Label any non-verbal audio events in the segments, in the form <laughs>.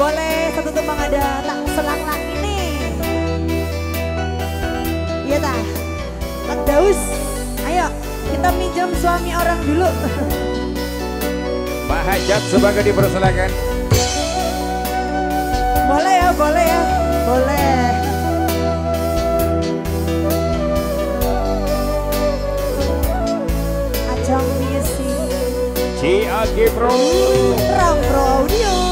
Boleh satu tembang ada tak selang lang ini. Iya tak? Tak daus. Ayo kita minjam suami orang dulu. Pak Hajat sebagai dipersilakan. Boleh ya, boleh ya, boleh. Ajang misi. Ciagi Pro. Ram Pro Audio.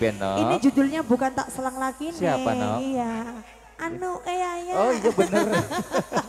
ini judulnya bukan tak selang lagi nih Siapa, no? iya anu kayak ya Oh iya bener. <laughs>